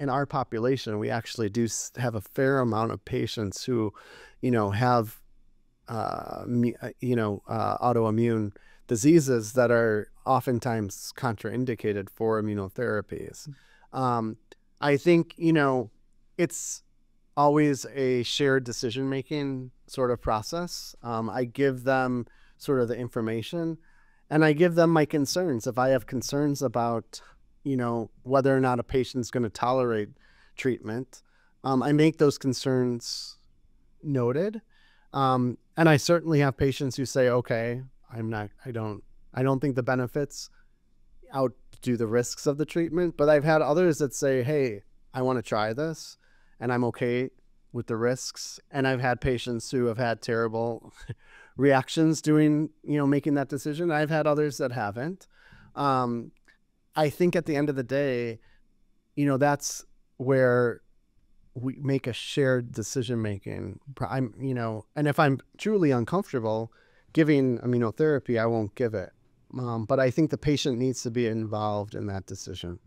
in our population, we actually do have a fair amount of patients who, you know, have, uh, uh, you know, uh, autoimmune diseases that are oftentimes contraindicated for immunotherapies. Mm. Um, I think, you know, it's always a shared decision making sort of process. Um, I give them sort of the information and I give them my concerns. If I have concerns about, you know, whether or not a patient's going to tolerate treatment, um, I make those concerns noted. Um, and I certainly have patients who say, okay, I'm not, I don't, I don't think the benefits outdo the risks of the treatment. But I've had others that say, hey, I want to try this and I'm okay with the risks. And I've had patients who have had terrible reactions doing, you know, making that decision. I've had others that haven't. Um, I think at the end of the day, you know, that's where we make a shared decision making. I'm, you know, and if I'm truly uncomfortable giving immunotherapy, I won't give it. Um, but I think the patient needs to be involved in that decision.